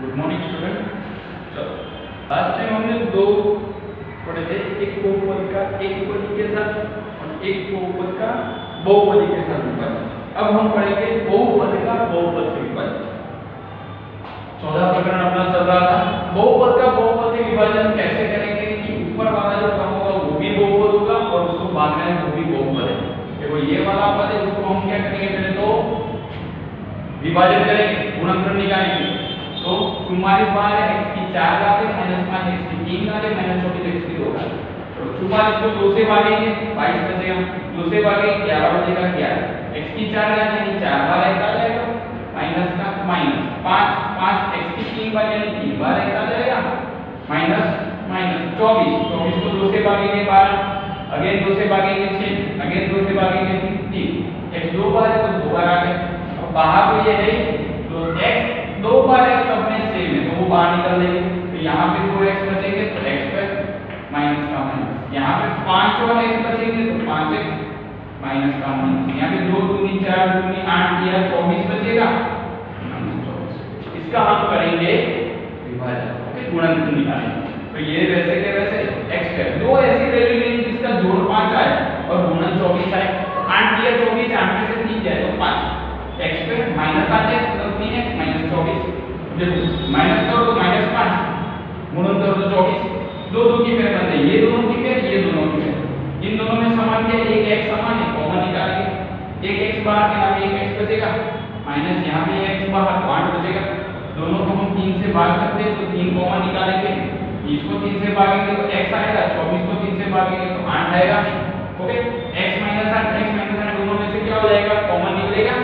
Good morning student चलो last time हमने दो पढ़े थे, एक बहुपद का, एक पदी के साथ, और एक बहुपद का बहुपदी के साथ विभाजन अब हम पढ़ेंगे बहुपद का बहुपद से विभाजन। चौदह प्रकरण अपना चल रहा था। बहुपद का बहुपद से विभाजन कैसे करेंगे कि ऊपर वाला जो क्रम होगा, वो भी बहुपद होगा, और उसको बाद में वो भी बहुपद है देखो, ये वाला पद है उसको हम क्या करेंगे पहले तो विभाजन करेंगे। गुणनखंड निकालेंगे तो चुम्मालीस बार x की चार घात है माइनस पाँच x की तीन घात है माइनस चौबीस x की दो घात है चुम्मालीस को दो से भागेंगे बाईस बचेगा दो से भागेंगे ग्यारह बचेगा ग्यारह। X की चार घात यानी चार बार x आ जाएगा। माइनस का माइनस पाँच पाँच x की तीन बार, यानी तीन बार x आ जाएगा। माइनस माइनस चौबीस। चौबीस को दो से भागेंगे बारह। अगेन दो से भागेंगे छह। अगेन दो से भागेंगे तीन। X दो बार है तो दो बार आ गए बाहर तो ये है तो x दो बार x सब में सेम है तो वो बाहर निकल देंगे तो यहाँ पे दो x बचेंगे तो x पे माइनस का माइनस यहाँ पे पाँच और x बचेंगे तो पाँच x माइनस का माइनस यहाँ पे दो दूनी, चार दूनी, आठ दिया चौबीस बचेगा. माइनस इसका हम करेंगे विभाजन. ओके गुणनखंड निकालेंगे तो ये वैसे के वैसे x पे दो ऐसी वैल्यू लेंगे जिसका जोड़ पाँच आए और गुणन चौबीस आए. आठ दिया चौबीस, आठ में से तीन जाए तो पाँच. X पे माइनस आठ x प्लस तीन x माइनस चौबीस. तो माइनस तो चौबीस। दो दो की पेयर बनते ये दोनों की पेयर ये दोनों की पेयर इन दोनों में समान क्या एक x समान है कॉमन निकालेंगे। एक x बाहर पे एक x बचेगा। माइनस यहाँ पे x बाहर तो आठ बचेगा। दोनों को हम तीन से भाग सकते हैं तो तीन कॉमन निकालेंगे। तीन से भागेंगे तो x आएगा। चौबीस को तीन से भागेंगे तो आठ आएगा। ओके x माइनस आठ, x माइनस आठ दोनों में से क्या हो जाएगा? कॉमन निकलेगा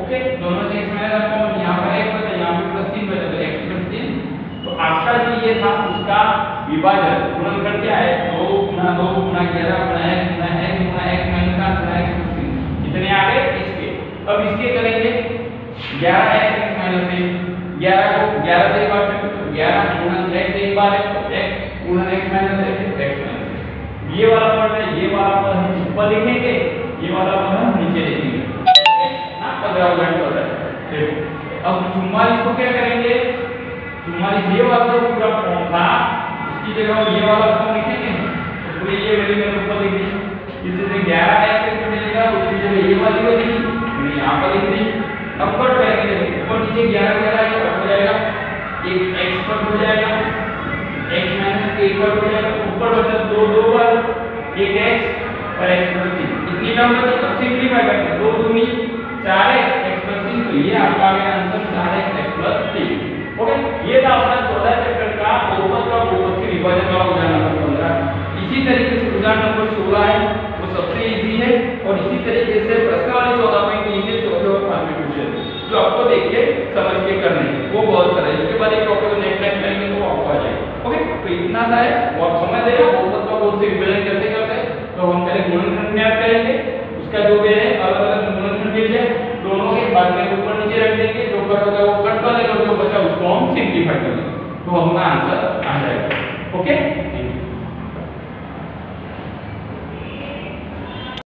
ओके दोनों से x माइनस आठ कॉमन यहाँ पर x बचा यहाँ पे प्लस तीन बचा तो x प्लस तीन तो आपका जो ये था उसका विभाजन। गुणनखंड क्या है? दो गुना दो गुना ग्यारह गुना x गुना x गुना x माइनस आठ गुना x प्लस तीन। कितने आ गए इसके। अब इसके करेंगे ग्यारह x माइनस एक। ग्यारह को, ग्यारह से एक बार ग्यारह गुणन x एक बार है तो गुणन x माइनस एक एक ये वाला पद है, ये वाला पद हम ऊपर लिखेंगे, ये वाला पद हम नीचे लिखेंगे। ना पंद्रह उदाहरण चल है। देखो, अब चुम्मालीस को क्या करेंगे? चुम्मालीस ये वाला जो पूरा फॉर्म था उसकी जगह ये वाला फॉर्म लिखेंगे। तो पूरी ये वैल्यू मैंने ऊपर लिख दी इस जगह ग्यारह एक्स एक्स मिलेगा उसकी जगह ये वाली हो लिखी मैंने यहाँ पर लिख दी। अब कट करेंगे ऊपर नीचे ग्यारह ग्यारह ये कट हो जाएगा। एक एक्स कट हो जाएगा। एक्स माइनस एक कट हो जाएगा। ऊपर बचा दो दो बार एक एक्स और एक्स प्लस तीन इतनी टर्म बची अब सिंप्लीफाई करते दो दूनी, चार एक्स एक्स प्लस तीन तो ये आपका आ गया आंसर चार एक्स एक्स प्लस तीन ये था अपना चौदह चक्कर का बहुमत का बहुमत के विभाजन का उदाहरण नंबर पंद्रह इसी तरीके से उदाहरण नंबर सोलह है वो सबसे इजी है और इसी तरीके से प्रश्न वाले चौदह में तीन है चौथे और पाँचवें क्वेश्चन जो आपको देख के समझ के करने वो बहुत सारा है इसके बाद एक टॉपिक नेक्स्ट टाइम करेंगे तो आपको आ ओके तो इतना सा है वो आप समझ रहे हो बहुमत का बहुत से विभाजन कैसे करते हैं तो हम पहले गुणनखंड करेंगे उसका जो भी है अलग अलग गुणनखंड मिल जाए दोनों के बाद में ऊपर फायटर तो आपला आन्सर आहे. ओके?